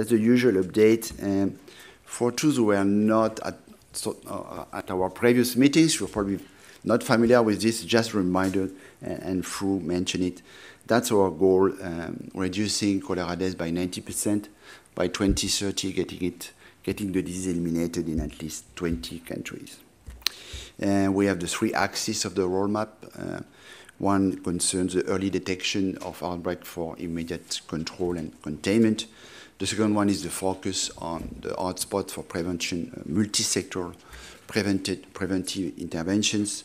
that's the usual update. Um, for those who were not at, so, uh, at our previous meetings, you're probably not familiar with this, just a reminder and, and through mention it. That's our goal, um, reducing cholera deaths by 90% by 2030, getting it, getting the disease eliminated in at least 20 countries. Uh, we have the three axes of the roadmap. Uh, one concerns the early detection of outbreak for immediate control and containment. The second one is the focus on the hotspot for prevention, uh, multi-sectoral preventive interventions.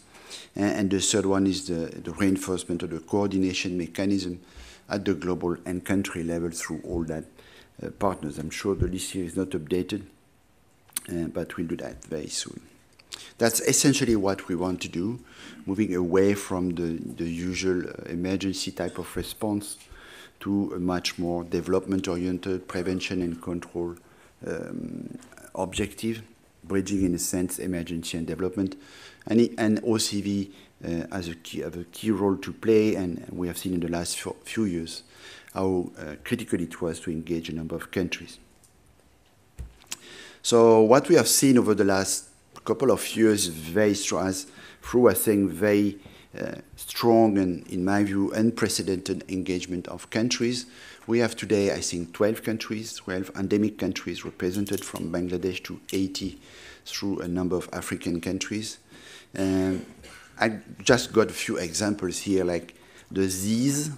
And the third one is the, the, reinforcement of the coordination mechanism at the global and country level through all that uh, partners. I'm sure the list here is not updated, uh, but we'll do that very soon. That's essentially what we want to do, moving away from the, the usual uh, emergency type of response to a much more development-oriented prevention and control um, objective, bridging in a sense emergency and development, and, and OCV uh, has a key, have a key role to play, and we have seen in the last few years how uh, critical it was to engage a number of countries. So what we have seen over the last couple of years very strong, through I think very strong and, in my view, unprecedented engagement of countries. We have today, I think, 12 countries, 12 endemic countries represented from Bangladesh to Haiti through a number of African countries. Um, I just got a few examples here, like the Z's,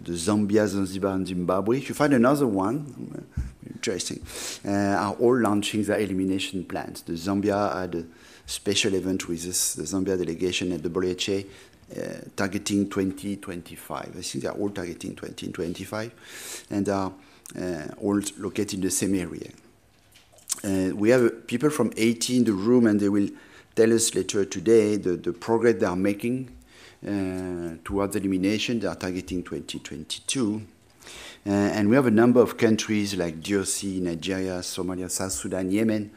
the Zambia, Zanzibar, and Zimbabwe. If you find another one, interesting, uh, are all launching their elimination plans. The Zambia had a special event with this, the Zambia delegation at the WHA uh, targeting 2025. I think they're all targeting 2025 and are uh, all located in the same area. Uh, we have people from Haiti in the room and they will tell us later today the, the progress they are making uh, towards elimination. They are targeting 2022. Uh, and we have a number of countries like DRC, Nigeria, Somalia, South Sudan, Yemen,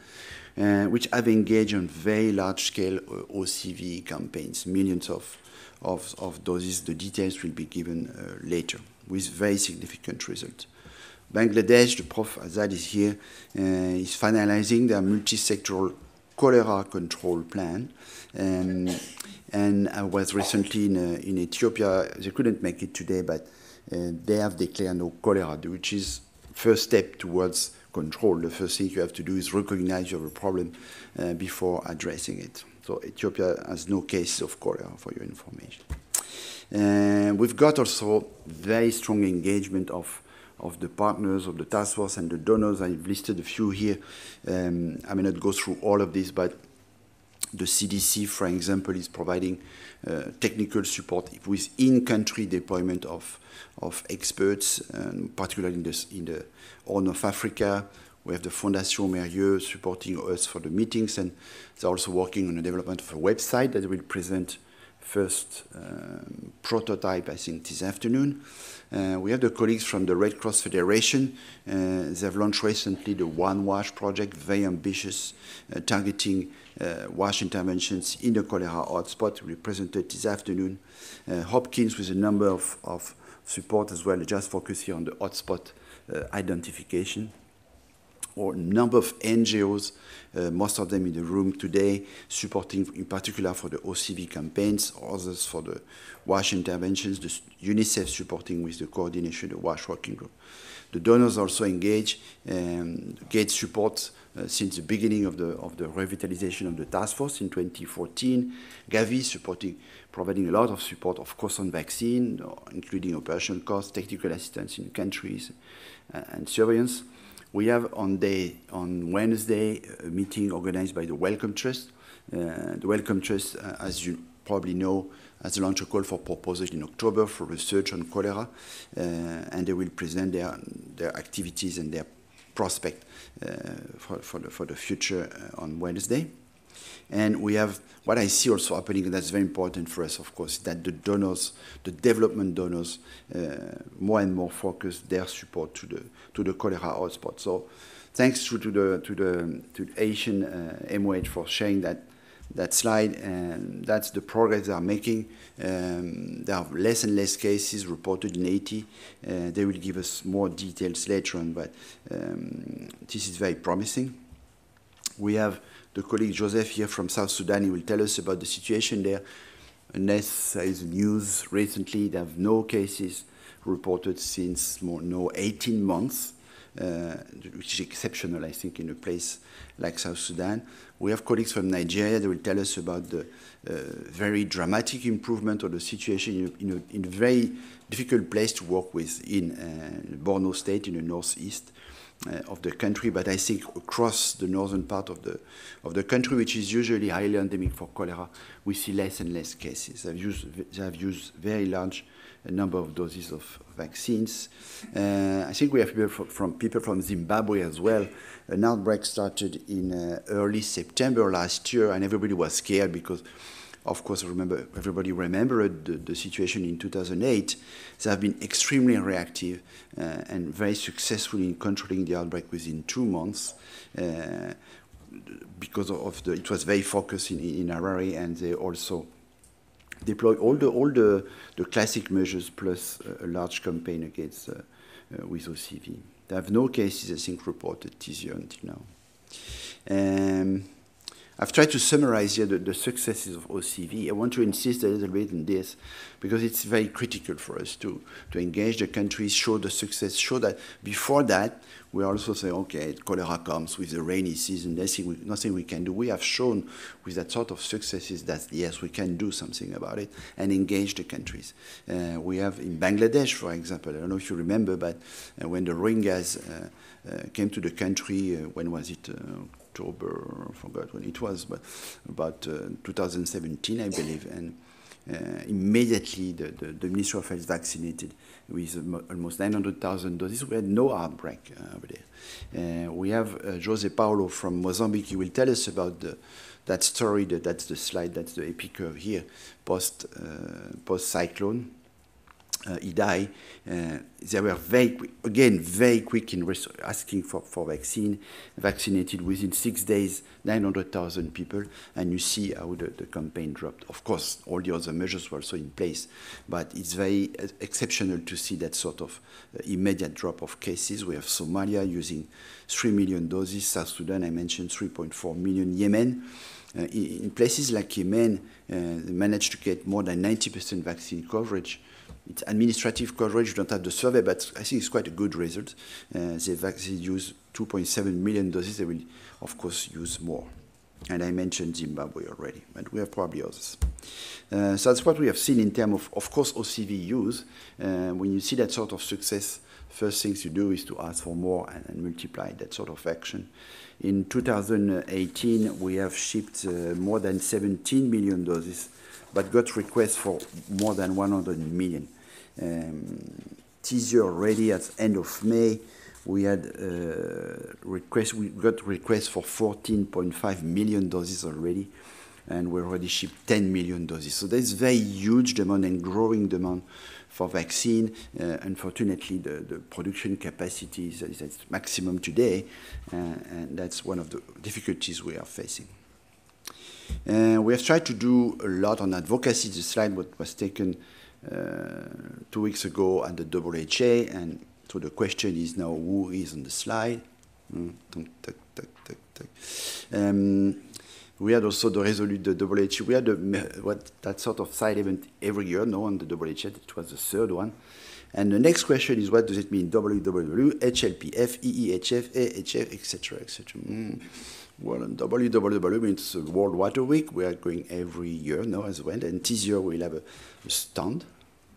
uh, which have engaged on very large-scale uh, OCV campaigns, millions of, of, of, doses. The details will be given uh, later, with very significant results. Bangladesh, the Prof Azad is here, uh, is finalizing their multi-sectoral cholera control plan. Um, and I was recently in, uh, in Ethiopia. They couldn't make it today, but uh, they have declared no cholera, which is first step towards control. The first thing you have to do is recognize you have a problem uh, before addressing it. So Ethiopia has no cases of cholera, for your information. Uh, we've got also very strong engagement of of the partners of the task force and the donors. I've listed a few here. Um, I may not go through all of this, but the CDC, for example, is providing uh, technical support with in-country deployment of, of experts, um, particularly in, this, in the Horn of Africa. We have the Fondation Mérieux supporting us for the meetings, and they're also working on the development of a website that will present first um, prototype, I think, this afternoon. Uh, we have the colleagues from the Red Cross Federation. Uh, they've launched recently the One Wash project, very ambitious, uh, targeting uh, wash interventions in the cholera hotspot. We presented this afternoon. Uh, Hopkins with a number of, of support as well, just focus here on the hotspot uh, identification or number of NGOs, uh, most of them in the room today, supporting in particular for the OCV campaigns, others for the WASH interventions, the UNICEF supporting with the coordination of the WASH working group. The donors also engage, and get support uh, since the beginning of the, of the revitalization of the task force in 2014. Gavi supporting, providing a lot of support, of course, on vaccine, including operational costs, technical assistance in countries, uh, and surveillance. We have on day on Wednesday a meeting organized by the Wellcome Trust. Uh, the Wellcome Trust, uh, as you probably know, has launched a call for proposals in October for research on cholera, uh, and they will present their their activities and their prospect uh, for for the, for the future uh, on Wednesday. And we have what I see also happening, and that's very important for us, of course, that the donors, the development donors, uh, more and more focus their support to the to the cholera hotspot. So, thanks to, to the to the to Haitian uh, MOH for sharing that that slide, and that's the progress they are making. Um, there are less and less cases reported in Haiti. Uh, they will give us more details later on, but um, this is very promising. We have the colleague Joseph here from South Sudan. He will tell us about the situation there. Unless there is news recently, they have no cases reported since more, no 18 months. Uh, which is exceptional, I think, in a place like South Sudan. We have colleagues from Nigeria that will tell us about the uh, very dramatic improvement of the situation in a, in, a, in a, very difficult place to work with in uh, Borno State in the northeast. Uh, of the country, but I think across the northern part of the of the country, which is usually highly endemic for cholera, we see less and less cases. I've used, I've used very large a number of doses of vaccines. Uh, I think we have people from, from, people from Zimbabwe as well. An outbreak started in uh, early September last year, and everybody was scared because, of course, remember everybody remembered the, the situation in 2008. They have been extremely reactive uh, and very successful in controlling the outbreak within two months uh, because of the, it was very focused in, in Harare, and they also deploy all the all the, the classic measures plus a, large campaign against uh, uh, with OCV. There have no cases, I think, reported this year until now. Um, I've tried to summarize here the, the, successes of OCV. I want to insist a little bit on this because it's very critical for us to, to engage the countries, show the success, show that before that, we also say, okay, cholera comes with the rainy season, nothing we, nothing we can do. We have shown with that sort of successes that, yes, we can do something about it and engage the countries. Uh, we have in Bangladesh, for example, I don't know if you remember, but uh, when the Rohingyas uh, uh came to the country, uh, when was it? October, I forgot when it was, but about uh, 2017, I believe. And uh, immediately the, the, the, Ministry of Health vaccinated with almost 900,000 doses. We had no outbreak uh, over there. we have Jose Paulo from Mozambique. He will tell us about the, that story. That, that's the slide, that's the epic curve here, post, post cyclone uh, Idai, uh, they were very again very quick in asking for, for vaccine, vaccinated within six days 900,000 people, and you see how the, the campaign dropped. Of course, all the other measures were also in place, but it's very uh, exceptional to see that sort of uh, immediate drop of cases. We have Somalia using 3 million doses, South Sudan, I mentioned 3.4 million, Yemen. Uh, in places like Yemen, uh, they managed to get more than 90% vaccine coverage it's administrative coverage. You don't have the survey, but I think it's quite a good result. Uh, they, they use 2.7 million doses. They will, of course, use more. And I mentioned Zimbabwe already, but we have probably others. Uh, so that's what we have seen in terms of, of course, OCV use. Uh, when you see that sort of success, first things you do is to ask for more and, and multiply that sort of action. In 2018, we have shipped uh, more than 17 million doses, but got requests for more than 100 million. Um, this year already at end of May, we had uh, request. We got requests for 14.5 million doses already, and we already shipped 10 million doses. So there's very huge demand and growing demand for vaccine. Uh, unfortunately, the, the production capacity is, at maximum today, uh, and that's one of the difficulties we are facing. Uh, we have tried to do a lot on advocacy. The slide what was taken two weeks ago at the WHA, and so the question is now who is on the slide. Mm, um, we had also the resolute the WHO. We had a, what that sort of side event every year. No, on the WHO, it was the third one. And the next question is, what does it mean? WWW, HLPF, EEHF, AHF, etc., etc. Mm. Well, WWW means World Water Week. We are going every year now as well. And this year we'll have a, a stand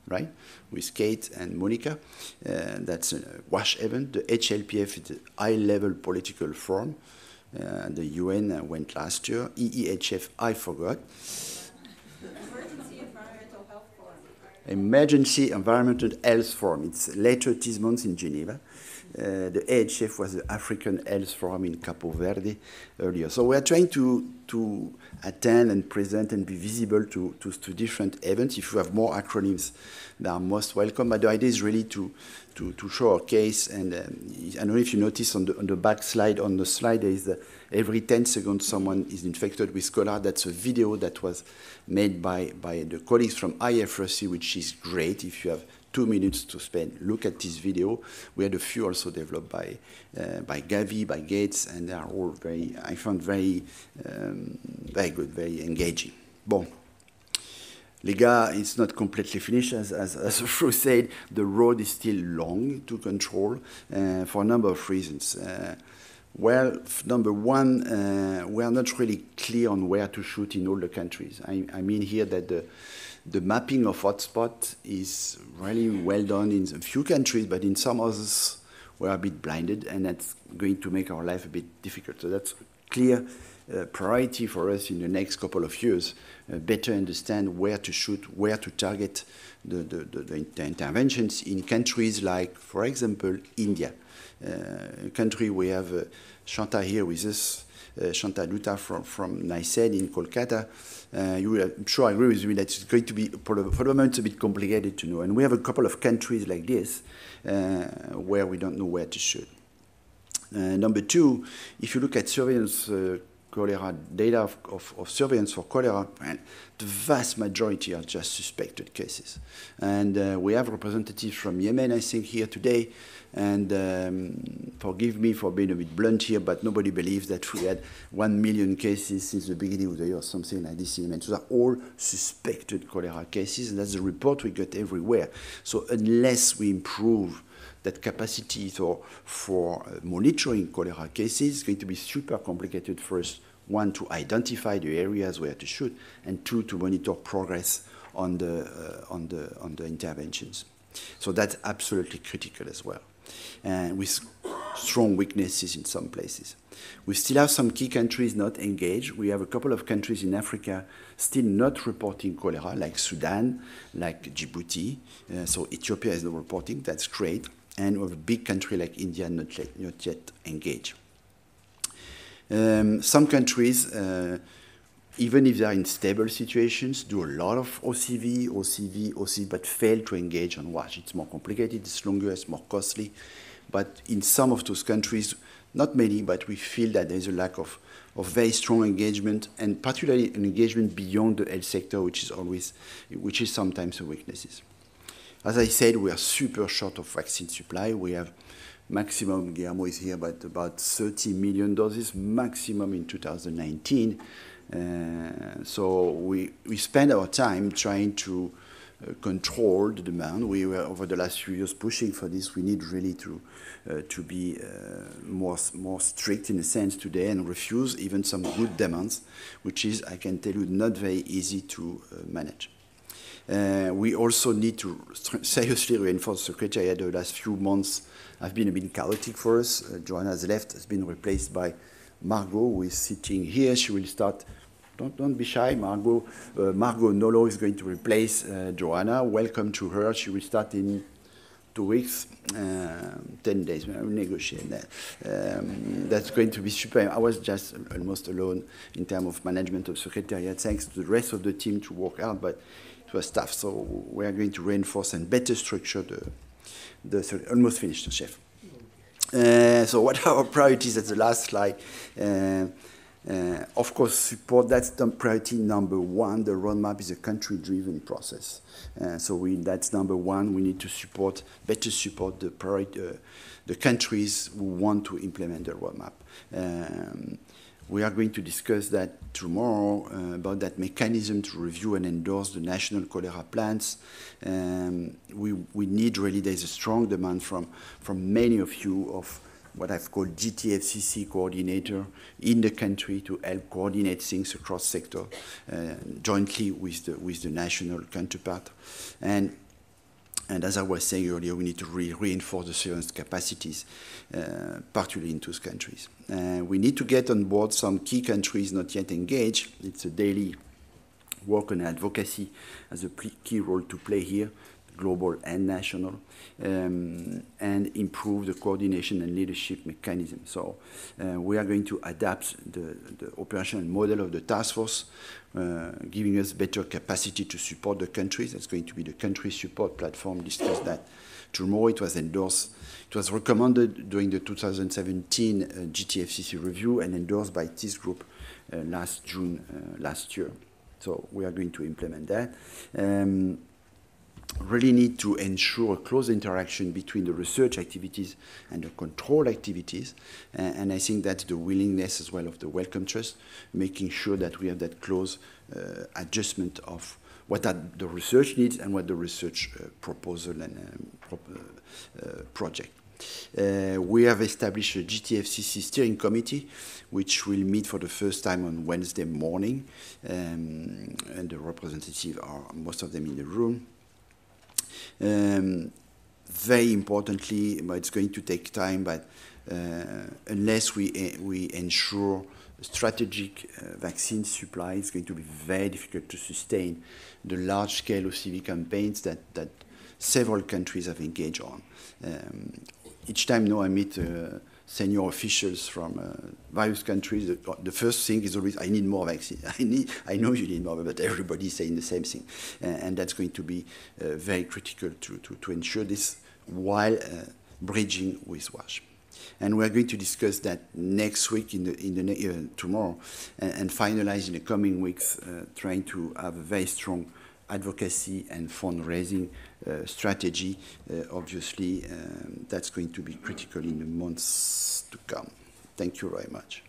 right? With Kate and Monica. Uh, that's a WASH event. The HLPF is a high-level political forum. Uh, the UN uh, went last year. EEHF, I forgot. Emergency Environmental Health Forum. Emergency Environmental Health Forum. It's later this month in Geneva. Uh, the AHF was the African Health Forum in Capo Verde earlier. So we are trying to, to attend and present and be visible to, to, to different events. If you have more acronyms, they are most welcome. But the idea is really to, to, to show our case. And um, I don't know if you notice on the, on the back slide, on the slide there is every 10 seconds someone is infected with cholera. That's a video that was made by, by the colleagues from IFRC, which is great if you have two minutes to spend. Look at this video. We had a few also developed by, uh, by Gavi, by Gates, and they are all very, I found very, um, very good, very engaging. Bon. Les gars, it's not completely finished. As, as, as Fru said, the road is still long to control uh, for a number of reasons. Uh, well, number one, uh, we are not really clear on where to shoot in all the countries. I, I mean here that the, the mapping of hotspots is really well done in a few countries, but in some others we're a bit blinded, and that's going to make our life a bit difficult. So that's clear uh, priority for us in the next couple of years. Uh, better understand where to shoot, where to target the, the, the, the interventions in countries like, for example, India, country we have uh, Shanta here with us, uh, Shanta Dutta from, from NICED in Kolkata. Uh, you will, I'm sure I agree with me that it's going to be, for the, for the moment, a bit complicated to know. And we have a couple of countries like this uh, where we don't know where to shoot. Uh, number two, if you look at surveillance uh, cholera data of, of, of, surveillance for cholera, and the vast majority are just suspected cases. And uh, we have representatives from Yemen, I think, here today. And um, forgive me for being a bit blunt here, but nobody believes that we had one million cases since the beginning of the year or something like this in Yemen. So they're all suspected cholera cases, and that's the report we get everywhere. So unless we improve that capacity for, for uh, monitoring cholera cases is going to be super complicated for us, one, to identify the areas where to shoot, and two, to monitor progress on the, uh, on the, on the interventions. So that's absolutely critical as well and with strong weaknesses in some places. We still have some key countries not engaged. We have a couple of countries in Africa still not reporting cholera, like Sudan, like Djibouti. Uh, so Ethiopia is not reporting. That's great. And we have a big country like India not yet, not yet engaged. Um, some countries, uh, even if they are in stable situations, do a lot of OCV, OCV, OCV, but fail to engage on WASH. It's more complicated, it's longer, it's more costly. But in some of those countries, not many, but we feel that there's a lack of, of very strong engagement, and particularly an engagement beyond the health sector, which is always, which is sometimes a weakness. As I said, we are super short of vaccine supply. We have maximum, Guillermo is here, but about 30 million doses maximum in 2019. Uh, so we, we spend our time trying to uh, control the demand. We were over the last few years pushing for this. We need really to uh, to be uh, more more strict in a sense today and refuse even some good demands, which is I can tell you not very easy to uh, manage. Uh, we also need to seriously reinforce the secretariat. The last few months have been a bit chaotic for us. Joanna has left, has been replaced by Margot, who is sitting here. She will start don't, don't be shy. Margot, uh, Margot Nolo is going to replace uh, Joanna. Welcome to her. She will start in two weeks, uh, 10 days. We'll negotiate that. Um, that's going to be super. I was just almost alone in terms of management of secretariat, thanks to the rest of the team to work out, but it was tough. So we are going to reinforce and better structure the, the almost finished, chef. Uh, so what are our priorities? at the last slide. Uh, uh, of course, support, that's the priority number one. The roadmap is a country-driven process. Uh, so we, that's number one. We need to support, better support the, priority, uh, the countries who want to implement the roadmap. Um, we are going to discuss that tomorrow uh, about that mechanism to review and endorse the national cholera plans. Um, we, we need really, there's a strong demand from, from many of you of what I've called GTFCC coordinator in the country to help coordinate things across sector uh, jointly with the, with the national counterpart. And and as I was saying earlier, we need to re reinforce the surveillance capacities, uh, particularly in those countries. Uh, we need to get on board some key countries not yet engaged. It's a daily work on advocacy as a key role to play here global and national, um, and improve the coordination and leadership mechanism. So uh, we are going to adapt the, the operational model of the task force, uh, giving us better capacity to support the countries. That's going to be the country support platform. Discuss that tomorrow. It was endorsed. It was recommended during the 2017 uh, GTFCC review and endorsed by this group uh, last June uh, last year. So we are going to implement that. Um, really need to ensure a close interaction between the research activities and the control activities. Uh, and I think that's the willingness as well of the Wellcome Trust, making sure that we have that close uh, adjustment of what the research needs and what the research uh, proposal and um, pro uh, project. Uh, we have established a GTFCC steering committee, which will meet for the first time on Wednesday morning, um, and the representatives are most of them in the room. Um, very importantly, but it's going to take time, but uh, unless we, uh, we ensure strategic uh, vaccine supply, it's going to be very difficult to sustain the large scale OCV campaigns that, that several countries have engaged on. Um, each time now I meet uh, senior officials from uh, various countries, the, the, first thing is always, I need more vaccine. I, need, I know you need more, but everybody's saying the same thing. Uh, and that's going to be uh, very critical to, to, to, ensure this while uh, bridging with WASH. And we're going to discuss that next week, in the, in the uh, tomorrow, and, and, finalize in the coming weeks, uh, trying to have a very strong advocacy and fundraising uh, strategy, uh, obviously, um, that's going to be critical in the months to come. Thank you very much.